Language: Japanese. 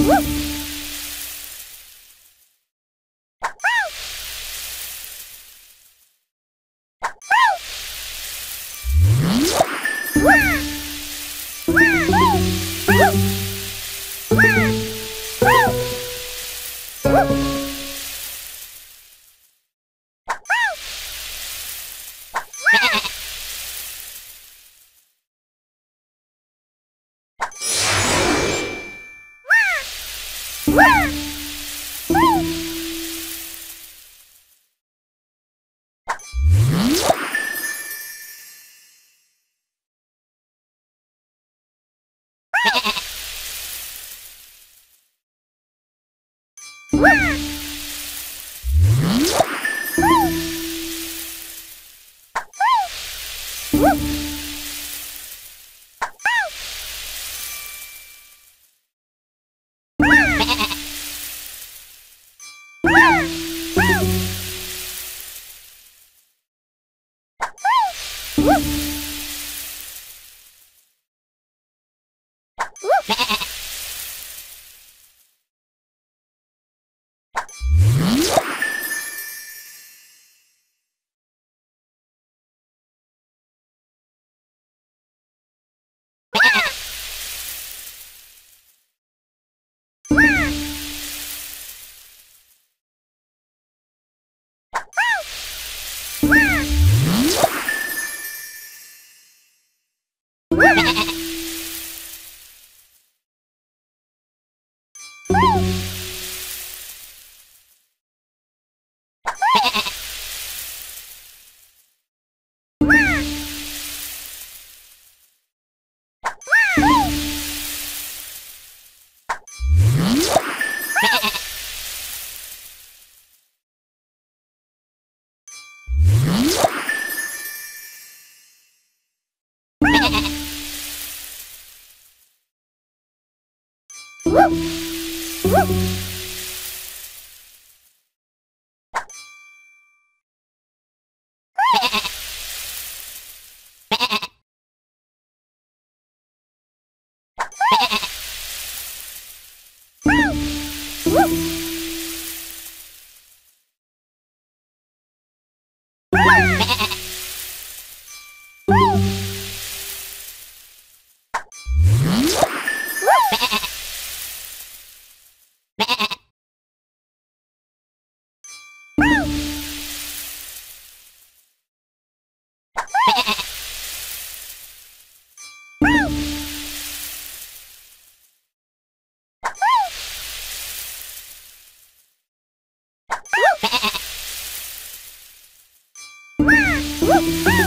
Woo! Woo! Woo! Woo! Woo!